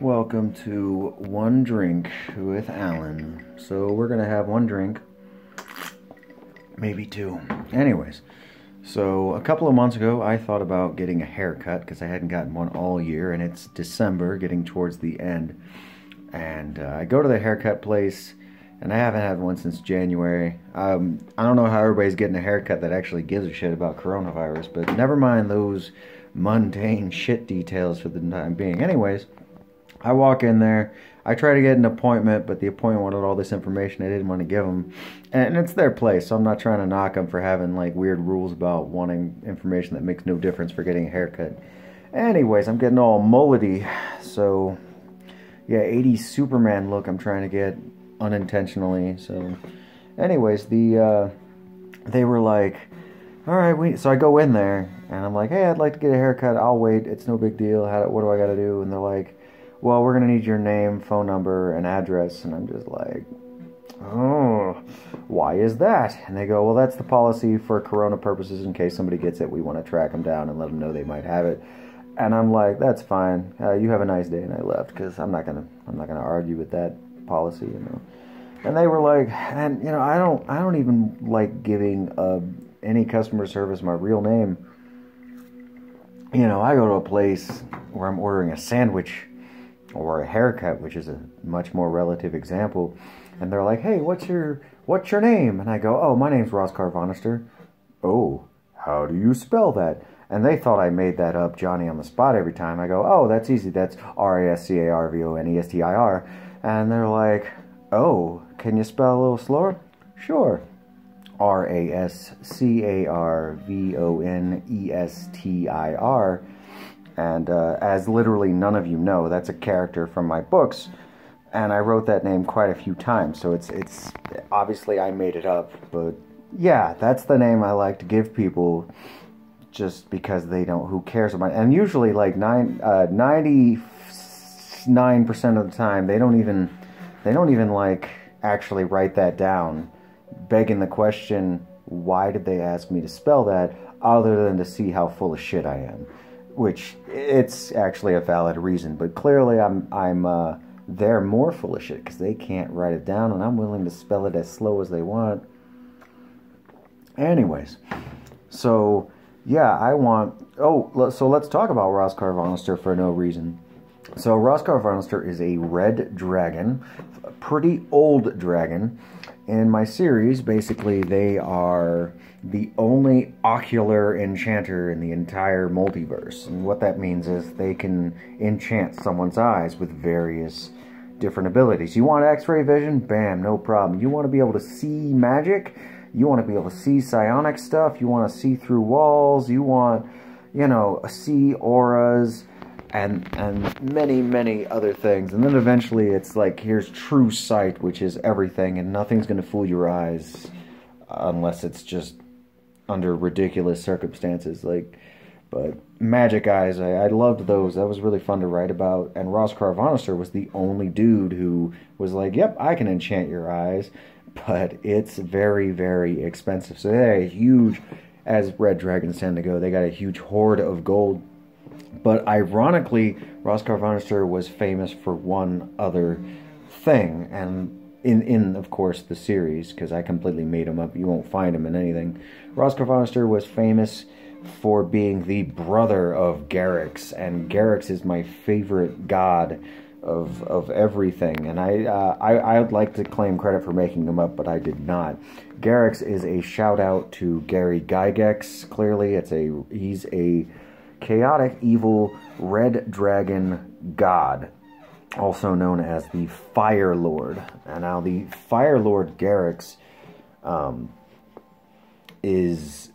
Welcome to One Drink with Alan. So, we're going to have one drink, maybe two. Anyways, so a couple of months ago, I thought about getting a haircut because I hadn't gotten one all year, and it's December, getting towards the end. And uh, I go to the haircut place, and I haven't had one since January. Um, I don't know how everybody's getting a haircut that actually gives a shit about coronavirus, but never mind those mundane shit details for the time being. Anyways, I walk in there. I try to get an appointment, but the appointment wanted all this information I didn't want to give them. And it's their place, so I'm not trying to knock them for having like weird rules about wanting information that makes no difference for getting a haircut. Anyways, I'm getting all mullety, so yeah, 80s Superman look I'm trying to get unintentionally. So, anyways, the uh, they were like, "All right, we." So I go in there and I'm like, "Hey, I'd like to get a haircut. I'll wait. It's no big deal. How, what do I got to do?" And they're like well, we're going to need your name, phone number, and address. And I'm just like, oh, why is that? And they go, well, that's the policy for corona purposes. In case somebody gets it, we want to track them down and let them know they might have it. And I'm like, that's fine. Uh, you have a nice day. And I left because I'm not gonna, I'm not gonna argue with that policy, you know. And they were like, and you know, I don't, I don't even like giving uh, any customer service my real name. You know, I go to a place where I'm ordering a sandwich or a haircut, which is a much more relative example, and they're like, "Hey, what's your what's your name?" And I go, "Oh, my name's Rascarvonestir." Oh, how do you spell that? And they thought I made that up, Johnny on the spot every time. I go, "Oh, that's easy. That's R A S C A R V O N E S T I R." And they're like, "Oh, can you spell a little slower?" Sure. R A S C A R V O N E S T I R. And uh, as literally none of you know, that's a character from my books, and I wrote that name quite a few times. So it's it's obviously I made it up, but yeah, that's the name I like to give people, just because they don't. Who cares about? And usually, like nine uh, ninety nine percent of the time, they don't even they don't even like actually write that down, begging the question, why did they ask me to spell that, other than to see how full of shit I am which it's actually a valid reason. But clearly, I'm I'm uh, they're more full of shit because they can't write it down, and I'm willing to spell it as slow as they want. Anyways, so yeah, I want. Oh, so let's talk about Rascarvonestir for no reason. So Rascarvonestir is a red dragon, a pretty old dragon. In my series, basically, they are the only ocular enchanter in the entire multiverse. And what that means is they can enchant someone's eyes with various different abilities. You want x ray vision? Bam, no problem. You want to be able to see magic? You want to be able to see psionic stuff? You want to see through walls? You want, you know, see auras? And and many many other things and then eventually it's like here's true sight which is everything and nothing's going to fool your eyes unless it's just under ridiculous circumstances. Like, but Magic Eyes, I, I loved those. That was really fun to write about. And Rascarvonestir was the only dude who was like, "Yep, I can enchant your eyes," but it's very, very expensive. So they had a huge, as Red Dragons tend to go, they got a huge hoard of gold. But ironically, Rascarvonestir was famous for one other thing, and in in of course the series because I completely made him up. You won't find him in anything. Rascarvonestir was famous for being the brother of Garrux, and Garrux is my favorite god of of everything. And I uh, I I would like to claim credit for making him up, but I did not. Garrux is a shout out to Gary Gygax. Clearly, it's a he's a chaotic, evil red dragon god also known as the Fire Lord. And now the Fire Lord Garrux um, is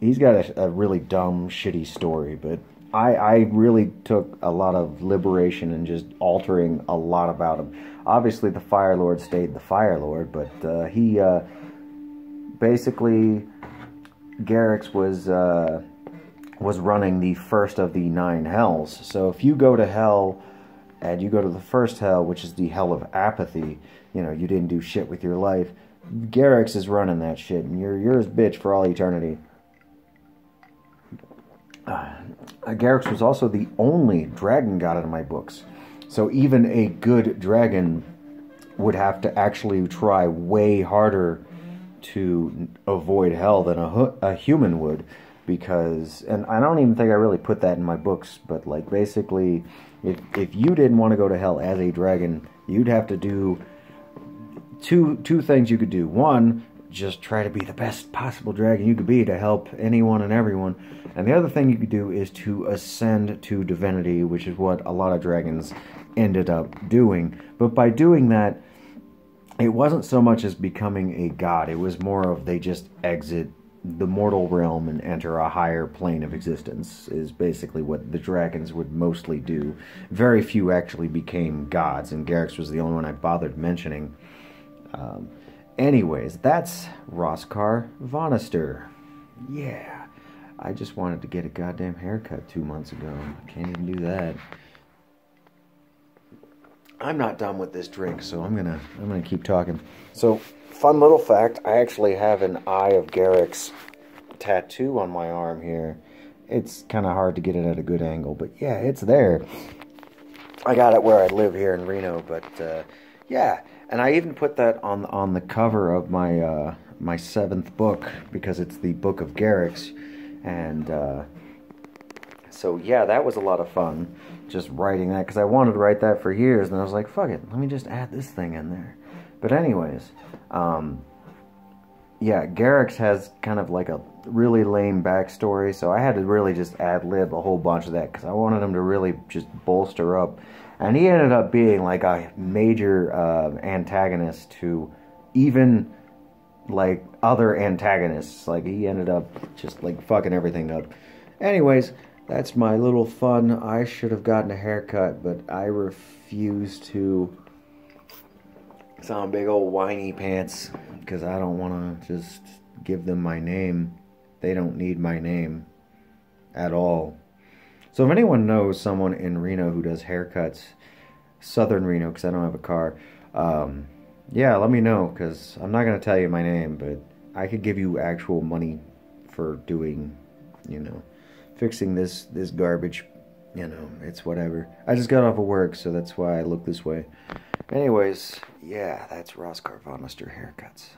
he's got a, a, really dumb, shitty story, but I, I really took a lot of liberation in just altering a lot about him. Obviously, the Fire Lord stayed the Fire Lord, but uh, he uh, basically Garrux was. Uh, was running the first of the nine hells. So if you go to hell and you go to the first hell, which is the hell of apathy, you know, you didn't do shit with your life. Garrux is running that shit, and you're you're his bitch for all eternity. uh, Garrux was also the only dragon god in my books. So even a good dragon would have to actually try way harder to avoid hell than a, a human would because and I don't even think I really put that in my books but like basically if if you didn't want to go to hell as a dragon you'd have to do two two things you could do. One just try to be the best possible dragon you could be to help anyone and everyone. And the other thing you could do is to ascend to divinity which is what a lot of dragons ended up doing. But by doing that it wasn't so much as becoming a god, it was more of they just exit the mortal realm and enter a higher plane of existence, is basically what the dragons would mostly do. Very few actually became gods, and Garrux was the only one I bothered mentioning. Um, anyways, that's Roskar Vonister. Yeah. I just wanted to get a goddamn haircut two months ago. I can't even do that. I'm not done with this drink, so I'm gonna I'm gonna keep talking. So, fun little fact: I actually have an Eye of Garrux tattoo on my arm here. It's kind of hard to get it at a good angle, but yeah, it's there. I got it where I live here in Reno, but uh, yeah, and I even put that on on the cover of my uh, my seventh book because it's the Book of Garrux, and uh, so yeah, that was a lot of fun just writing that because I wanted to write that for years, and I was like, fuck it, let me just add this thing in there. But anyways, um, yeah, Garrux has kind of like a really lame backstory, so I had to really just ad lib a whole bunch of that because I wanted him to really just bolster up. And he ended up being like a major uh, antagonist to even like other antagonists. Like he ended up just like fucking everything up. Anyways, that's my little fun. I should have gotten a haircut, but I refuse to. Sound big old whiny pants because I don't want to just give them my name. They don't need my name at all. So if anyone knows someone in Reno who does haircuts, Southern Reno, because I don't have a car, um, yeah, let me know because I'm not going to tell you my name, but I could give you actual money for doing, you know fixing this this garbage. You know, it's whatever. I just got off of work, so that's why I look this way. Anyways, yeah, that's Rascarvonestir haircuts.